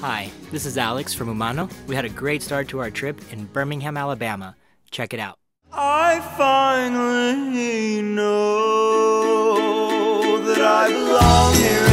Hi, this is Alex from Umano. We had a great start to our trip in Birmingham, Alabama. Check it out. I finally know that I belong here